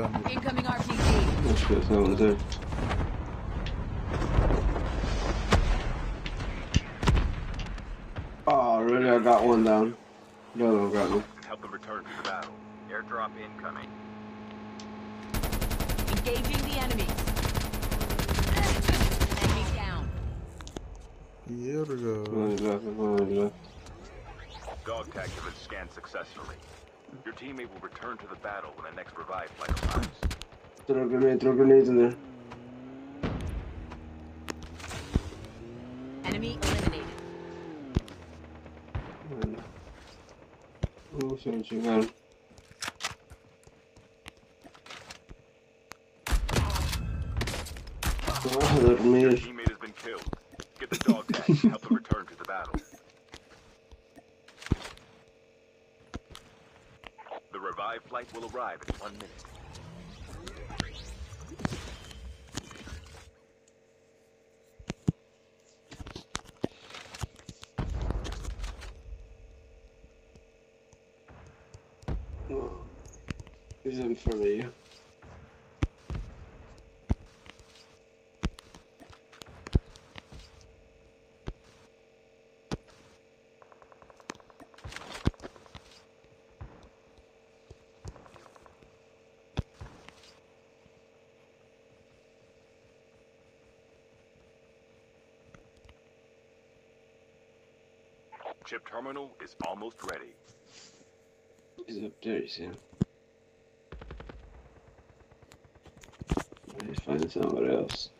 down here. Incoming RPG. Let's get someone there. Oh, really? I got one down. The other one got me. help them return to the battle. Airdrop incoming. Engaging the enemy. Enemy down. Here we go. One is left, one. Dog tags has been scanned successfully. Your teammate will return to the battle when the next revive flight arrives. Throw a grenade, throw grenades in there. Enemy eliminated. Oh, se me chingaron. Ah, Your dormir. teammate has been killed. Get the dog tags and help them return to the battle. The revive flight will arrive in one minute. He's in front Chip terminal is almost ready. He's up there, you see him. He's fighting somebody else.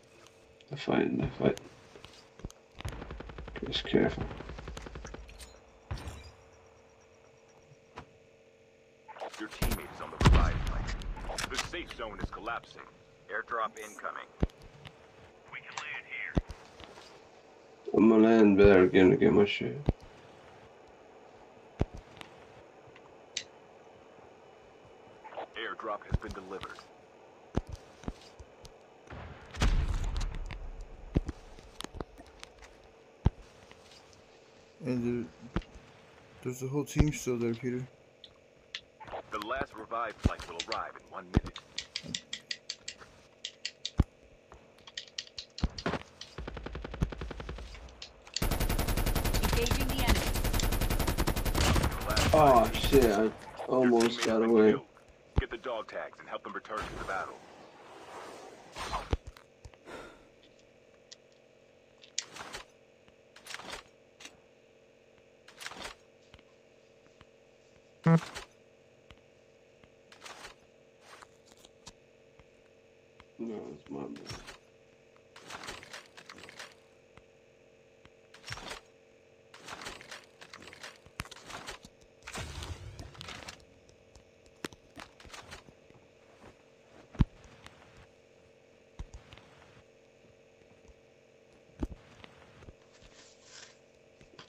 They're fighting, they're fighting. Just careful. Your teammate is on the revive flight. The safe zone is collapsing. Airdrop incoming. We can land here. I'm gonna land there again to get my shit. Airdrop has been delivered. And there, there's a whole team still there, Peter. The last revive flight will arrive in one minute. Engaging the enemy. The last Oh shit, I almost got been away. Dog tags and help them return to the battle. No, it's my.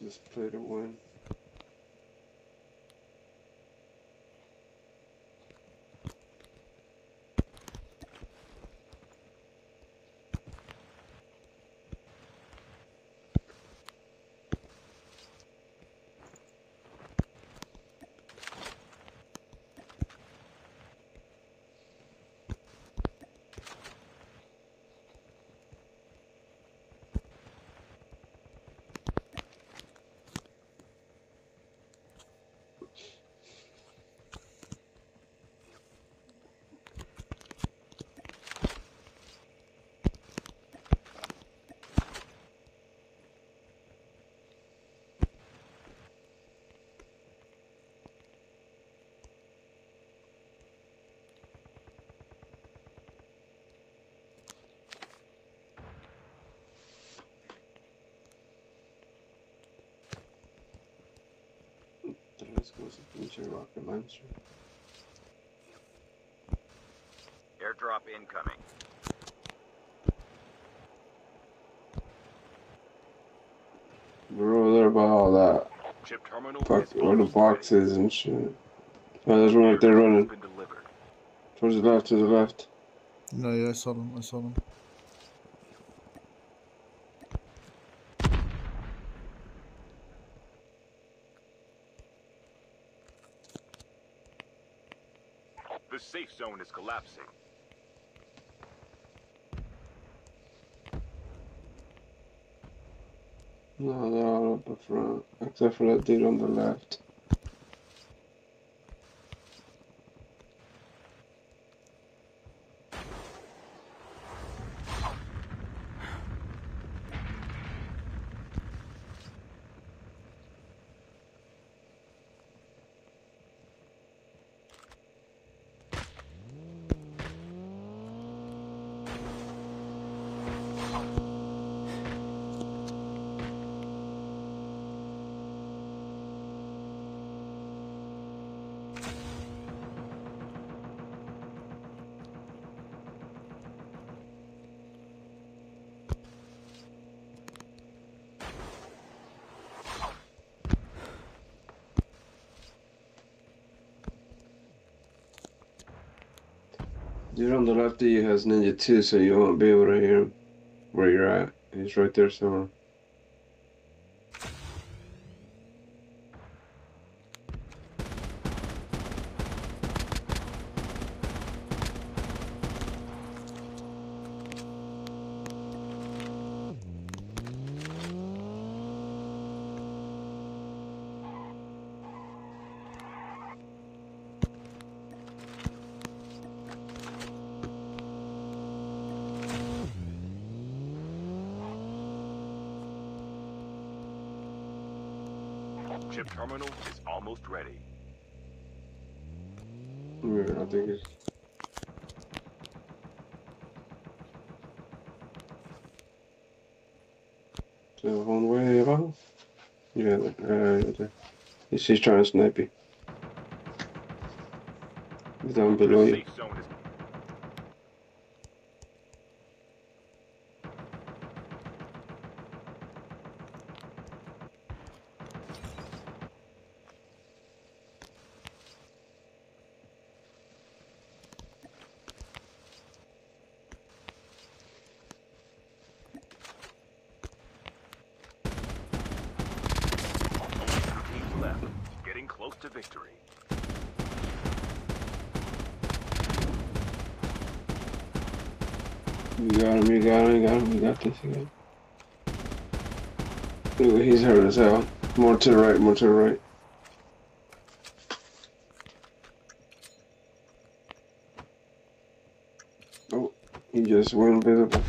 Just play to win. Let's go some pinche rocket launcher. Airdrop incoming. We're over there by all that. Chip terminal Fuck, is all the boxes and shit. Oh, there's one right there running. Towards the left, to the left. No, yeah, I saw them. I saw them. Safe zone is collapsing. No, they're all up the front, except for that dude on the left. The left of you has Ninja 2, so you won't be able to hear him where you're at. He's right there somewhere. Chip terminal is almost ready. Yeah, I think it's. So one way around? Yeah, uh. He's, he's trying to snipe you. Down below you. safe zone is only two teams left. Getting close to victory. You got him, we got him, we got him, we got this, again. Ooh, he's hurt as hell. More to the right, more to the right. Oh, he just went invisible.